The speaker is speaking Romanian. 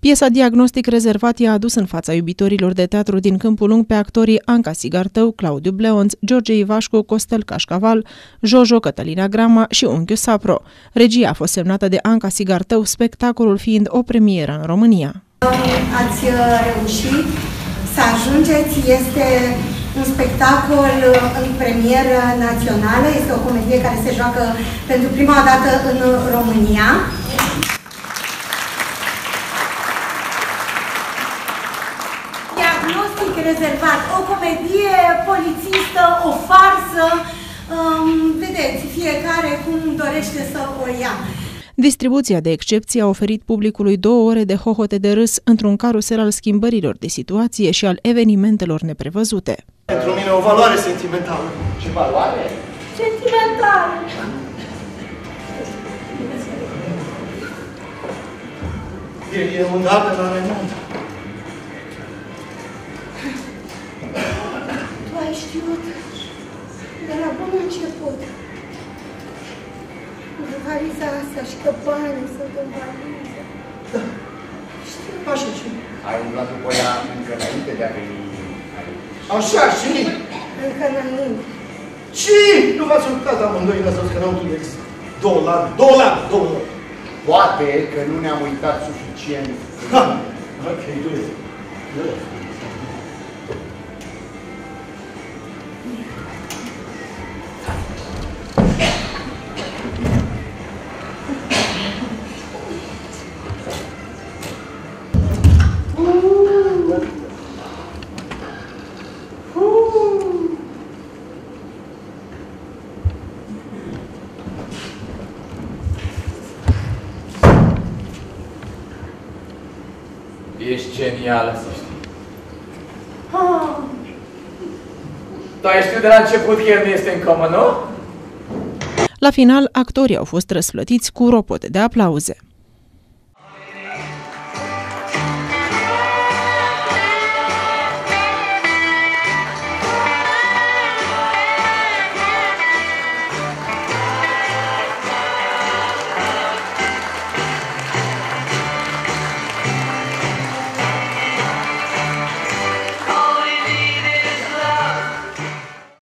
Piesa Diagnostic rezervat i-a adus în fața iubitorilor de teatru din Câmpul Lung pe actorii Anca Sigartău, Claudiu Bleonț, George Ivașcu, Costel Cașcaval, Jojo Cătălina Grama și Unchiu Sapro. Regia a fost semnată de Anca Sigartău, spectacolul fiind o premieră în România. Ați uh, reușit să ajungeți, este un spectacol uh, în premieră națională, este o comedie care se joacă pentru prima dată în România. Diagnostic rezervat, o comedie polițistă, o farsă, um, vedeți, fiecare cum dorește să o ia. Distribuția de excepție a oferit publicului două ore de hohote de râs într-un carusel al schimbărilor de situație și al evenimentelor neprevăzute. Pentru mine o valoare sentimentală. Ce valoare? Sentimental! E, e un dat de la remont. Tu ai știut de la bun început valiza asta și că banii sunt în valiză. Da. Știu. Așa și... Ai umblat după ea încă înainte de a veni aici. Așa și... Încă înainte. Ce? Nu v-ați uitat amândoi la să n-am Tunex? Dolar, dolar, dolar. Poate că nu ne-am uitat suficient. Ha! Ok, du Ești genială, să știi. Ah, Tu ai știut de la început că el nu este în comă, nu? La final, actorii au fost răsplătiți cu ropote de aplauze.